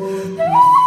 Woo!